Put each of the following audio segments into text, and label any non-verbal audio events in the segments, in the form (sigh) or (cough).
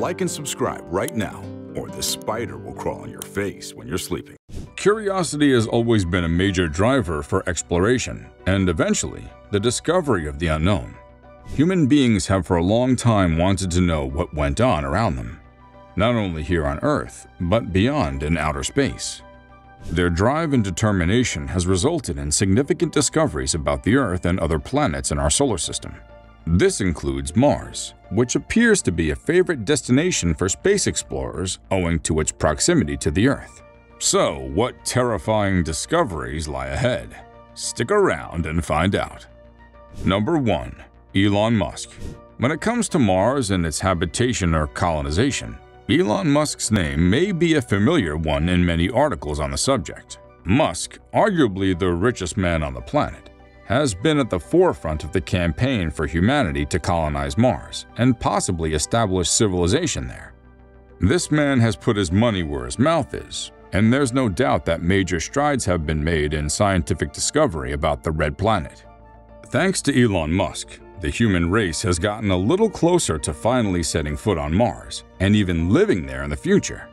like and subscribe right now, or the spider will crawl on your face when you're sleeping. Curiosity has always been a major driver for exploration and eventually the discovery of the unknown. Human beings have for a long time wanted to know what went on around them, not only here on Earth, but beyond in outer space. Their drive and determination has resulted in significant discoveries about the Earth and other planets in our solar system. This includes Mars, which appears to be a favorite destination for space explorers owing to its proximity to the Earth. So, what terrifying discoveries lie ahead? Stick around and find out. Number 1. Elon Musk When it comes to Mars and its habitation or colonization, Elon Musk's name may be a familiar one in many articles on the subject. Musk, arguably the richest man on the planet, has been at the forefront of the campaign for humanity to colonize Mars and possibly establish civilization there. This man has put his money where his mouth is, and there's no doubt that major strides have been made in scientific discovery about the red planet. Thanks to Elon Musk, the human race has gotten a little closer to finally setting foot on Mars and even living there in the future.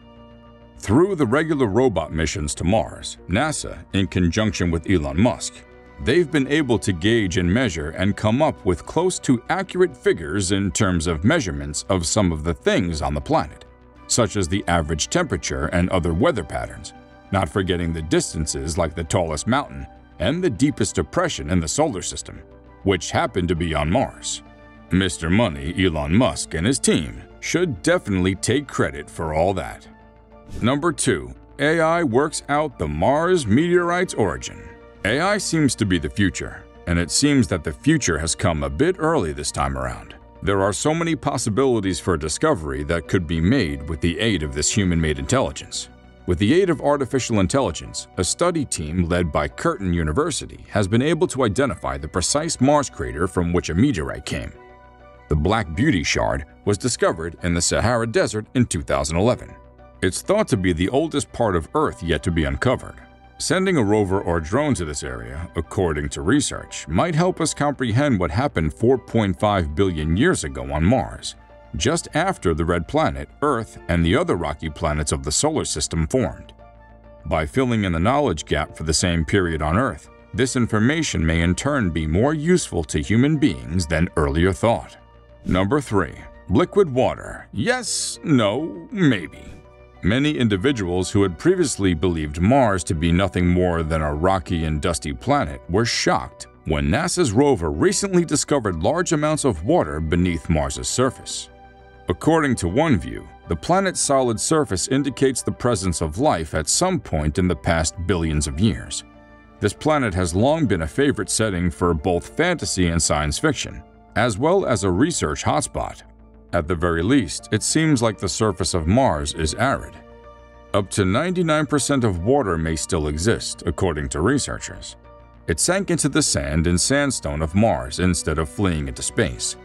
Through the regular robot missions to Mars, NASA, in conjunction with Elon Musk, they've been able to gauge and measure and come up with close to accurate figures in terms of measurements of some of the things on the planet, such as the average temperature and other weather patterns, not forgetting the distances like the tallest mountain and the deepest depression in the solar system which happened to be on Mars. Mr. Money, Elon Musk, and his team should definitely take credit for all that. Number 2. AI works out the Mars meteorite's origin. AI seems to be the future, and it seems that the future has come a bit early this time around. There are so many possibilities for discovery that could be made with the aid of this human-made intelligence. With the aid of artificial intelligence, a study team led by Curtin University has been able to identify the precise Mars crater from which a meteorite came. The Black Beauty Shard was discovered in the Sahara Desert in 2011. It's thought to be the oldest part of Earth yet to be uncovered. Sending a rover or drone to this area, according to research, might help us comprehend what happened 4.5 billion years ago on Mars just after the red planet, Earth, and the other rocky planets of the solar system formed. By filling in the knowledge gap for the same period on Earth, this information may in turn be more useful to human beings than earlier thought. Number 3. Liquid water. Yes, no, maybe. Many individuals who had previously believed Mars to be nothing more than a rocky and dusty planet were shocked when NASA's rover recently discovered large amounts of water beneath Mars's surface. According to one view, the planet's solid surface indicates the presence of life at some point in the past billions of years. This planet has long been a favorite setting for both fantasy and science fiction, as well as a research hotspot. At the very least, it seems like the surface of Mars is arid. Up to 99% of water may still exist, according to researchers. It sank into the sand and sandstone of Mars instead of fleeing into space.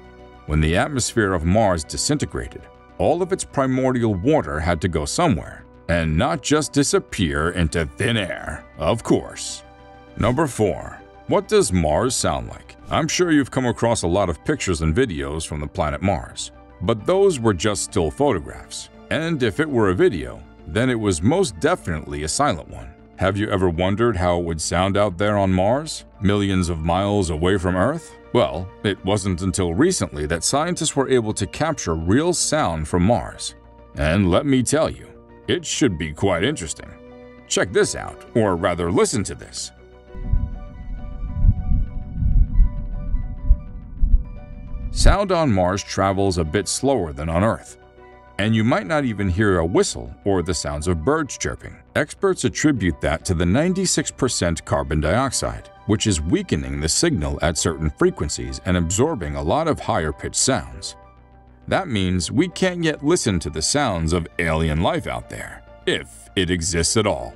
When the atmosphere of Mars disintegrated, all of its primordial water had to go somewhere, and not just disappear into thin air, of course. Number 4. What does Mars sound like? I'm sure you've come across a lot of pictures and videos from the planet Mars, but those were just still photographs. And if it were a video, then it was most definitely a silent one. Have you ever wondered how it would sound out there on Mars, millions of miles away from Earth? Well, it wasn't until recently that scientists were able to capture real sound from Mars. And let me tell you, it should be quite interesting. Check this out, or rather listen to this. Sound on Mars travels a bit slower than on Earth, and you might not even hear a whistle or the sounds of birds chirping. Experts attribute that to the 96% carbon dioxide, which is weakening the signal at certain frequencies and absorbing a lot of higher-pitched sounds. That means we can't yet listen to the sounds of alien life out there, if it exists at all.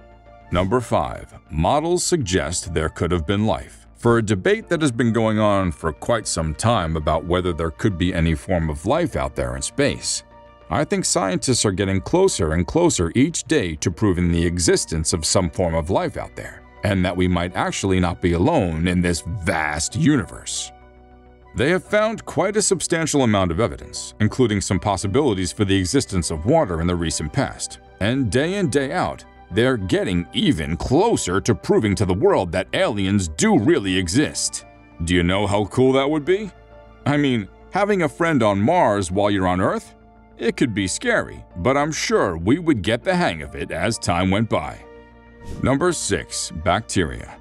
Number 5. Models suggest there could have been life. For a debate that has been going on for quite some time about whether there could be any form of life out there in space, I think scientists are getting closer and closer each day to proving the existence of some form of life out there and that we might actually not be alone in this vast universe. They have found quite a substantial amount of evidence, including some possibilities for the existence of water in the recent past. And day in, day out, they're getting even closer to proving to the world that aliens do really exist. Do you know how cool that would be? I mean, having a friend on Mars while you're on Earth? It could be scary, but I'm sure we would get the hang of it as time went by. Number 6. Bacteria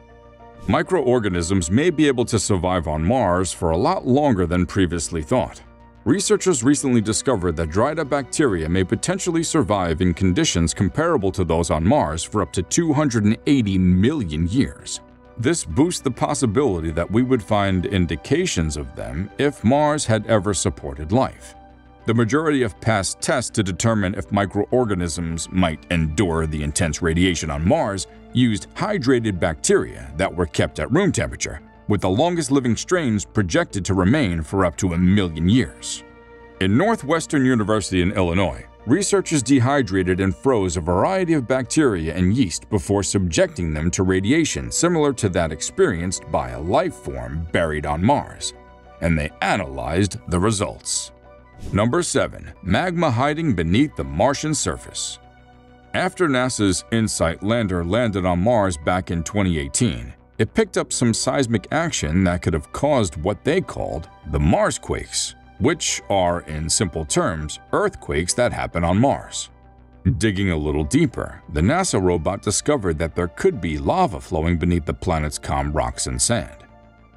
Microorganisms may be able to survive on Mars for a lot longer than previously thought. Researchers recently discovered that dried up bacteria may potentially survive in conditions comparable to those on Mars for up to 280 million years. This boosts the possibility that we would find indications of them if Mars had ever supported life. The majority of past tests to determine if microorganisms might endure the intense radiation on Mars used hydrated bacteria that were kept at room temperature, with the longest living strains projected to remain for up to a million years. In Northwestern University in Illinois, researchers dehydrated and froze a variety of bacteria and yeast before subjecting them to radiation similar to that experienced by a life form buried on Mars, and they analyzed the results. Number 7. Magma hiding beneath the Martian surface. After NASA's InSight lander landed on Mars back in 2018, it picked up some seismic action that could have caused what they called the Marsquakes, which are, in simple terms, earthquakes that happen on Mars. Digging a little deeper, the NASA robot discovered that there could be lava flowing beneath the planet's calm rocks and sand.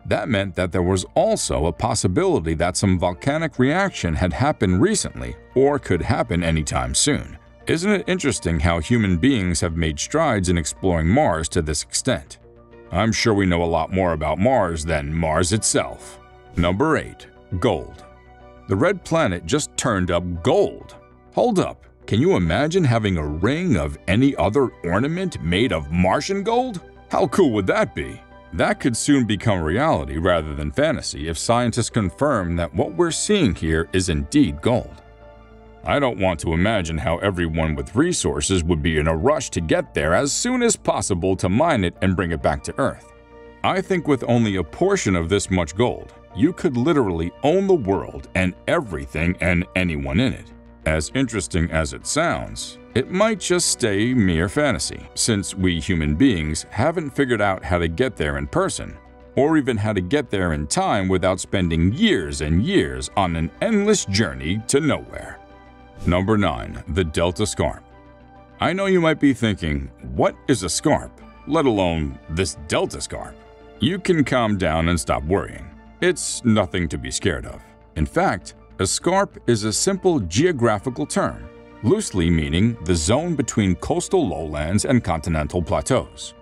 That meant that there was also a possibility that some volcanic reaction had happened recently or could happen anytime soon. Isn't it interesting how human beings have made strides in exploring Mars to this extent? I'm sure we know a lot more about Mars than Mars itself. Number 8. Gold The red planet just turned up gold. Hold up, can you imagine having a ring of any other ornament made of Martian gold? How cool would that be? That could soon become reality rather than fantasy if scientists confirm that what we're seeing here is indeed gold. I don't want to imagine how everyone with resources would be in a rush to get there as soon as possible to mine it and bring it back to Earth. I think with only a portion of this much gold, you could literally own the world and everything and anyone in it. As interesting as it sounds, it might just stay mere fantasy, since we human beings haven't figured out how to get there in person, or even how to get there in time without spending years and years on an endless journey to nowhere. Number 9. The Delta Scarp I know you might be thinking, what is a scarp, let alone this Delta Scarp? You can calm down and stop worrying. It's nothing to be scared of. In fact, a scarp is a simple geographical term, loosely meaning the zone between coastal lowlands and continental plateaus.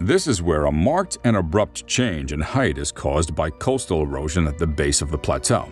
This is where a marked and abrupt change in height is caused by coastal erosion at the base of the plateau.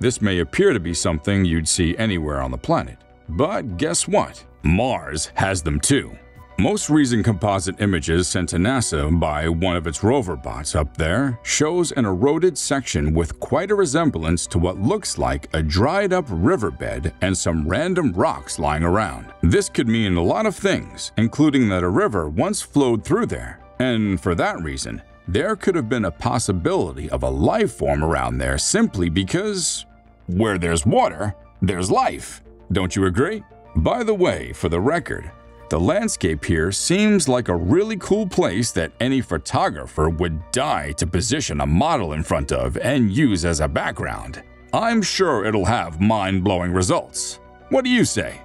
This may appear to be something you'd see anywhere on the planet, but guess what? Mars has them too. Most recent composite images sent to NASA by one of its rover bots up there shows an eroded section with quite a resemblance to what looks like a dried up riverbed and some random rocks lying around. This could mean a lot of things, including that a river once flowed through there, and for that reason, there could have been a possibility of a life form around there simply because where there's water, there's life. Don't you agree? By the way, for the record, the landscape here seems like a really cool place that any photographer would die to position a model in front of and use as a background. I'm sure it'll have mind-blowing results. What do you say?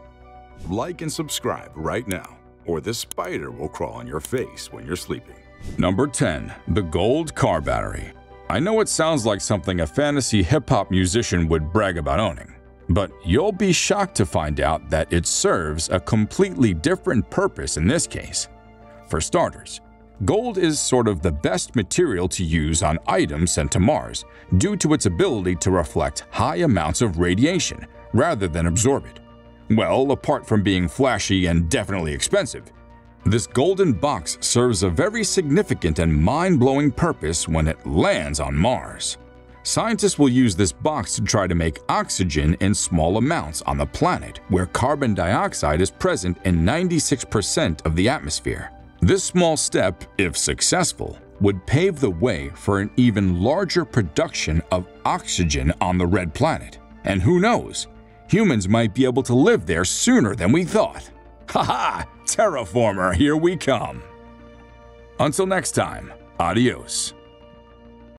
Like and subscribe right now, or this spider will crawl on your face when you're sleeping. Number 10. The Gold Car Battery I know it sounds like something a fantasy hip-hop musician would brag about owning. But you'll be shocked to find out that it serves a completely different purpose in this case. For starters, gold is sort of the best material to use on items sent to Mars due to its ability to reflect high amounts of radiation rather than absorb it. Well, apart from being flashy and definitely expensive, this golden box serves a very significant and mind-blowing purpose when it lands on Mars. Scientists will use this box to try to make oxygen in small amounts on the planet where carbon dioxide is present in 96% of the atmosphere. This small step, if successful, would pave the way for an even larger production of oxygen on the red planet. And who knows, humans might be able to live there sooner than we thought. (laughs) Haha, terraformer, here we come. Until next time, adios.